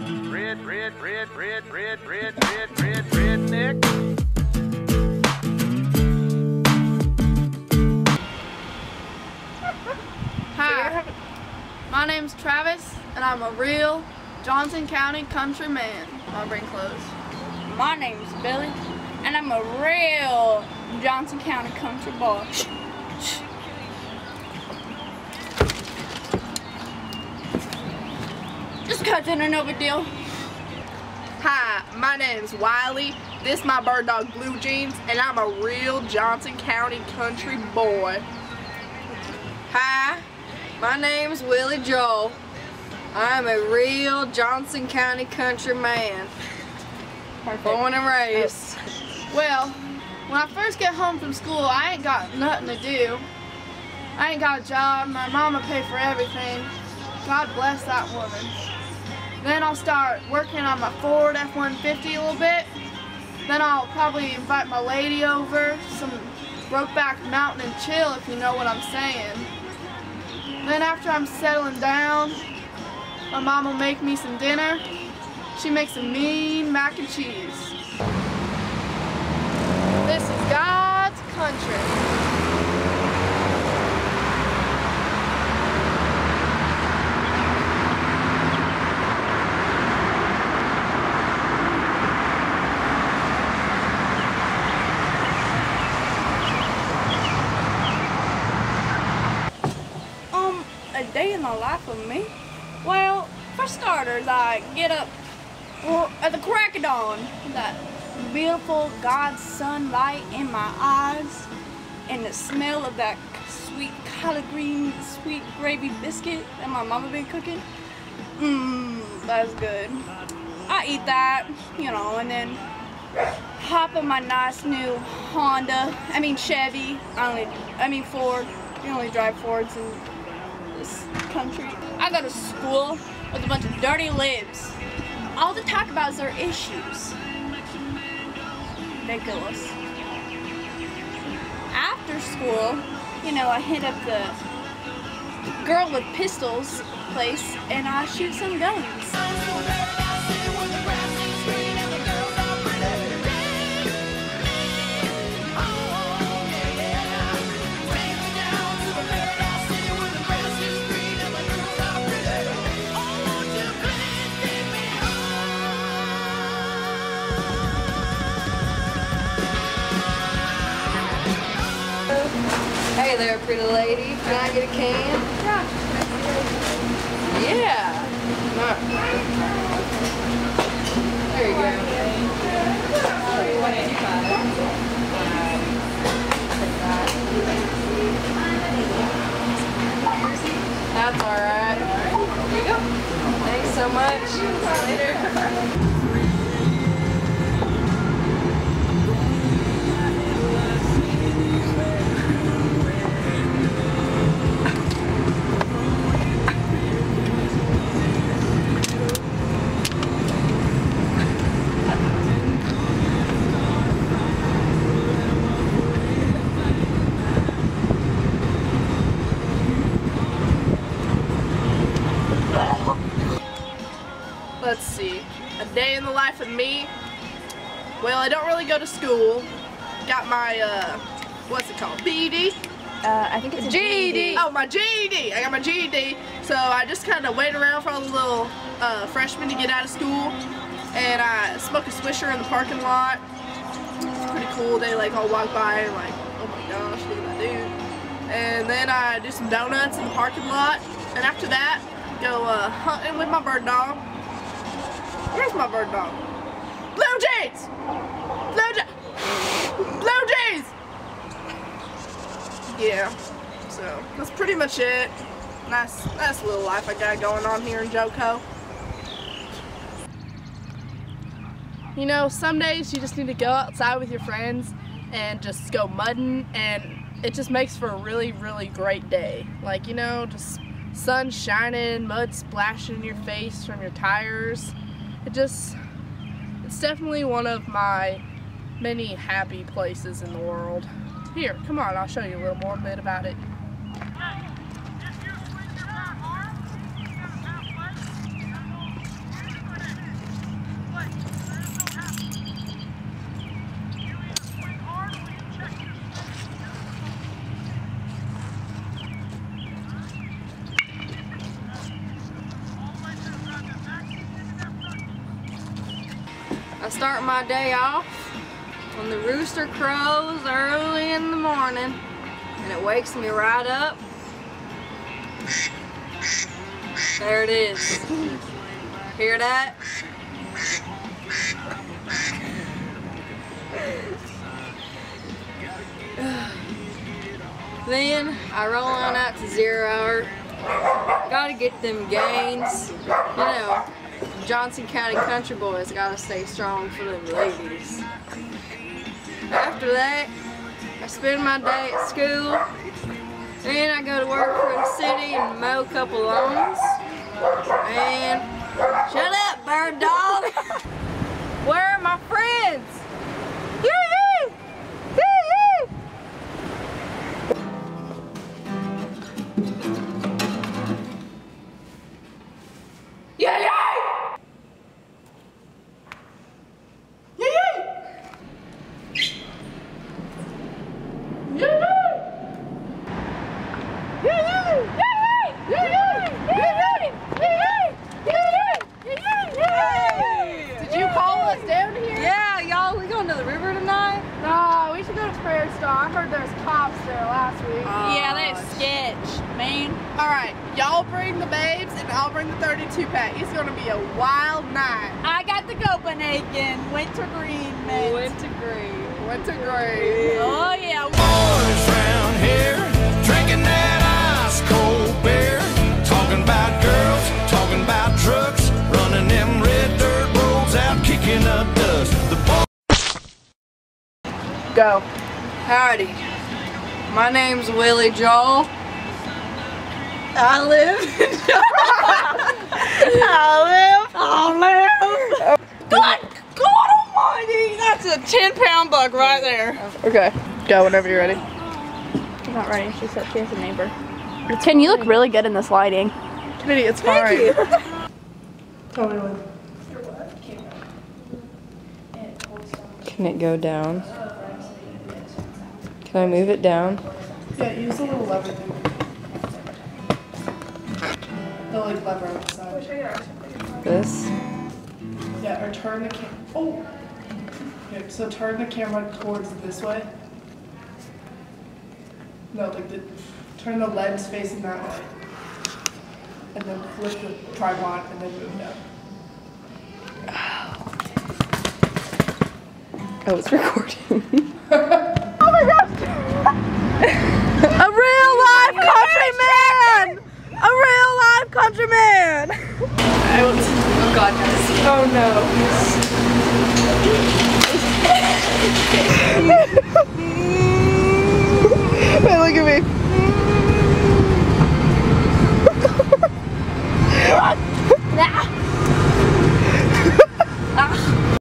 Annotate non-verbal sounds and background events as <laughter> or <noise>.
Red, red, red, red, red, red, red, red, redneck. Hi, my name's Travis, and I'm a real Johnson County country man. I'll bring clothes. My name's Billy, and I'm a real Johnson County country boy. Cousin, no big deal. Hi, my name's Wiley. This my bird dog Blue Jeans, and I'm a real Johnson County country boy. Hi, my name's Willie Joel. I'm a real Johnson County country man. Born and raised. Oh. Well, when I first get home from school, I ain't got nothing to do. I ain't got a job. My mama pay for everything. God bless that woman. Then I'll start working on my Ford F-150 a little bit. Then I'll probably invite my lady over, some Brokeback Mountain and chill if you know what I'm saying. Then after I'm settling down, my mom will make me some dinner. She makes a mean mac and cheese. This is God's country. Um, a day in the life of me? Well, for starters, I get up at the crack of dawn. That beautiful God's sunlight in my eyes, and the smell of that sweet collard green, sweet gravy biscuit that my mama been cooking. Mmm, that's good. I eat that, you know, and then hop in my nice new Honda. I mean Chevy. I only, I mean Ford. You only drive Fords in this country. I go to school with a bunch of dirty libs. All they talk about is their issues. Ridiculous. After school, you know, I hit up the girl with pistols place and I shoot some guns. Hey there, pretty lady. Can I get a can? Yeah. There you go. That's all right. Here you go. Thanks so much. Later. Let's see. A day in the life of me. Well, I don't really go to school. Got my, uh, what's it called? BED? Uh, I think it's a GED. Oh, my GED. I got my GED. So I just kind of wait around for all the little uh, freshmen to get out of school. And I smoke a swisher in the parking lot. It's pretty cool. They like all walk by and like, oh my gosh, look at that dude. And then I do some donuts in the parking lot. And after that, go uh, hunting with my bird dog. Where's my bird dog? Blue Jays! Blue Jays! Blue Jays! Yeah, so that's pretty much it. Nice, nice little life I got going on here in JoCo. You know, some days you just need to go outside with your friends and just go mudding and it just makes for a really, really great day. Like, you know, just sun shining, mud splashing in your face from your tires. It just, it's definitely one of my many happy places in the world. Here, come on, I'll show you a little more bit about it. Start my day off when the rooster crows early in the morning and it wakes me right up. There it is. Hear that? Then I roll on out to zero hour. Gotta get them gains. You know, Johnson County Country Boys gotta stay strong for them ladies. After that, I spend my day at school. Then I go to work for the city and mow a couple lawns. And shut up, bird dog. <laughs> Alright, y'all bring the babes and I'll bring the 32 pack. It's gonna be a wild night. I got the Copenhagen wintergreen, man. Wintergreen. Winter green. Oh yeah, boys round here drinking that ice cold beer, talking about girls, talking about trucks, running them red dirt roads out, kicking up dust. The Go. Howdy. My name's Willie Joel. I live in I live. I live. God, God almighty. That's a 10 pound buck right there. Okay, go whenever you're ready. She's not ready. She said she has a neighbor. Tin, you look really good in this lighting. Kitty, it's fine. Tell me when. Can it go down? Can I move it down? Yeah, use the little lever thing. The like lever on the side. This? Yeah, or turn the cam. Oh. Okay, so turn the camera towards this way. No, like the turn the lens facing that way. And then flip the tripod and then move down. Oh, <laughs> it's recording. <laughs> I. Oh God. Oh no. <laughs>